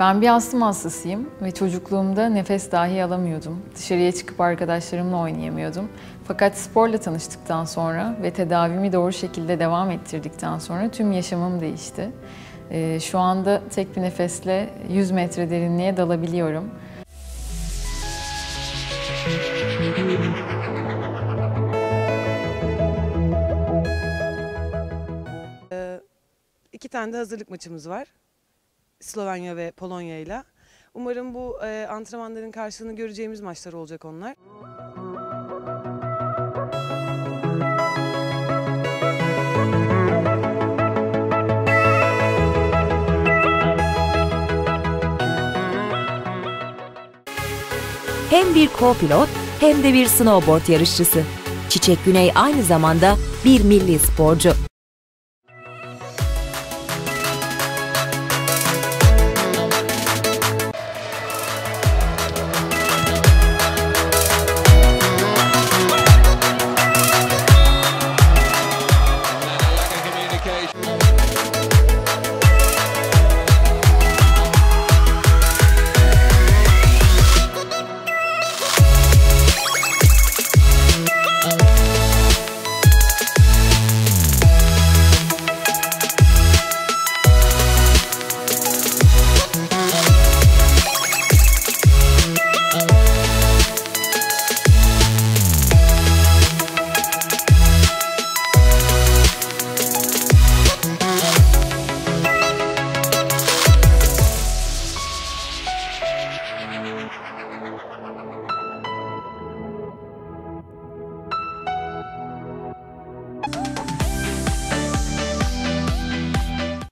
Ben bir astım hastasıyım ve çocukluğumda nefes dahi alamıyordum. Dışarıya çıkıp arkadaşlarımla oynayamıyordum. Fakat sporla tanıştıktan sonra ve tedavimi doğru şekilde devam ettirdikten sonra tüm yaşamım değişti. Ee, Şu anda tek bir nefesle 100 metre derinliğe dalabiliyorum. İki tane de hazırlık maçımız var. Slovenya ve Polonya ile. Umarım bu e, antrenmanların karşılığını göreceğimiz maçlar olacak onlar. Hem bir co-pilot hem de bir snowboard yarışçısı. Çiçek Güney aynı zamanda bir milli sporcu.